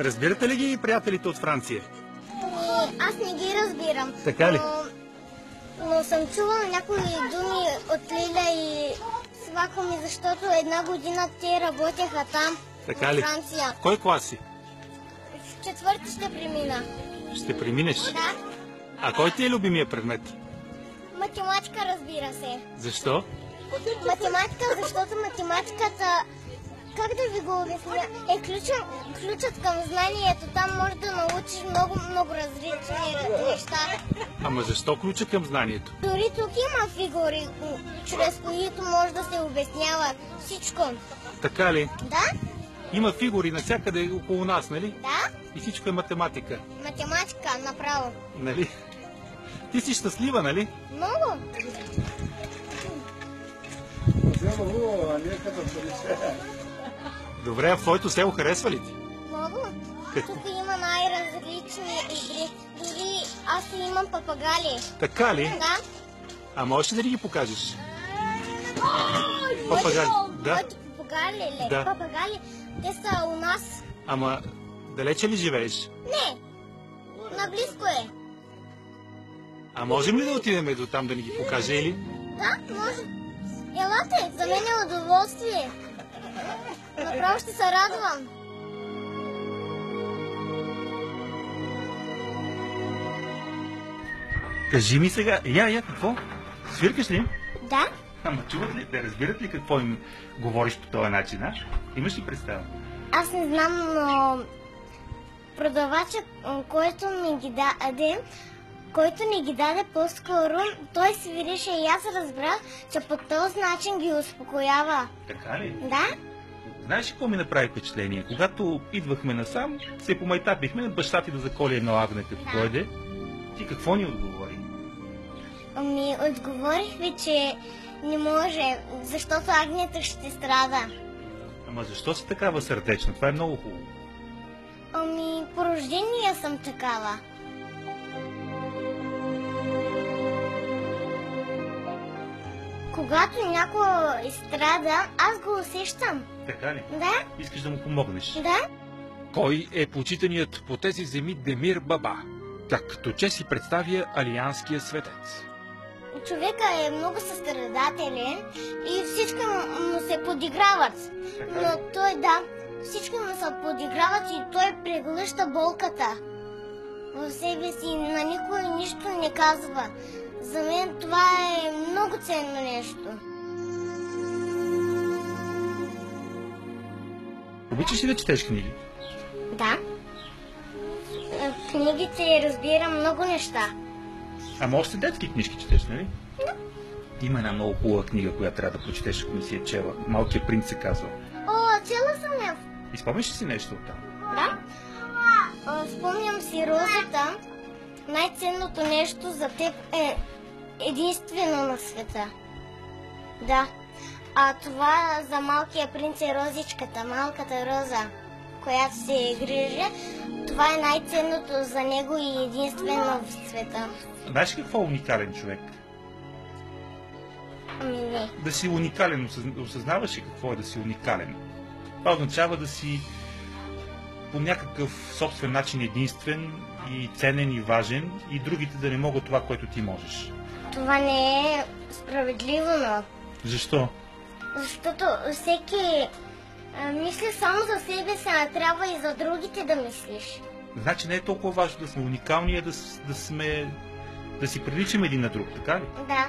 Разбирате ли ги приятелите от Франция? Ами, аз не ги разбирам. Така ли? Но, но съм чувала някои думи от Лиля и Свакоми, защото една година те работеха там, Така в ли? Франция. Кой клас си? В четвърти ще премина. Ще преминеш. Да, А кой ти е любимия предмет? математика разбира се. Защо? Математика, защото математиката, как да ви го обясня, е ключът, ключът към знанието. Там можеш да научиш много, много различни неща. Ама защо ключа към знанието? Дори тук има фигури, чрез които може да се обяснява всичко. Така ли? Да? Има фигури навсякъде около нас, нали? Да? И всичко е математика, Математика, направо. нали? Ти си щастлива, нали? Много. Село хубаво, а ние като. Добре, а в твоето село харесва ли ти? Много. Какво? Тук има най-различни игри. Дори аз имам папагали. Така ли? Да? А можеш ли да ги покажеш? Папагали, да. Папагали ли? Да. Папагали, те са у нас. Ама далече ли живееш? Не. Наблизко е. А можем ли да отидем до там да ни ги покаже или? Да, може. Елате, за мен е удоволствие. Направо ще се радвам. Кажи ми сега, я, я, какво? Свиркаш ли? Да? Ама чуват ли, да разбират ли какво им говориш по този начин, а? Имаш ли представа? Аз не знам, но продавачът, който ми ги даде, който ни ги даде по-скоро, той свирише и аз разбрах, че по този начин ги успокоява. Така ли? Да? Знаеш ли какво ми направи впечатление? Когато идвахме насам, се помайтапихме на баща ти да заколи едно агне като Да. дойде. Ти какво ни отговори? Ами, отговорих ви, че не може, защото агнето ще страда. Ама защо си такава сърдечна? Това е много хубаво. Ами, по рождение съм такава. Когато някой страда, аз го усещам. Така ли? Да? Искаш да му помогнеш? Да? Кой е почитаният по тези земи Демир Баба? Както че си представя Алианския светец. Човека е много състрадателен и всички му се подиграват. Но той, да, всички му се подиграват и той преглъща болката в себе си. На никой нищо не казва. За мен това е много ценно нещо. Обичаш ли да четеш книги? Да. Е, В книгите разбирам много неща. Ама още детски книжки четеш, нали? Има една много хубава книга, която трябва да прочетеш, ако не си е чела. Малкият принц се казва. О, цяла съм я. Изпомниш ли си нещо от там? Да. А, Спомням си розата. Най-ценното нещо за теб е единствено на света. Да. А това за малкия принц е розичката, малката роза, която се грижи. Това е най-ценното за него и единствено в света. Знаеш какво е уникален човек? Ами не. Да си уникален, осъзн- осъзнаваш ли какво е да си уникален? Това означава да си по някакъв собствен начин единствен и ценен и важен и другите да не могат това, което ти можеш. Това не е справедливо, но... Защо? Защото всеки а, мисли само за себе си, а трябва и за другите да мислиш. Значи не е толкова важно да сме уникални, а да, да сме да си приличаме един на друг, така ли? Да.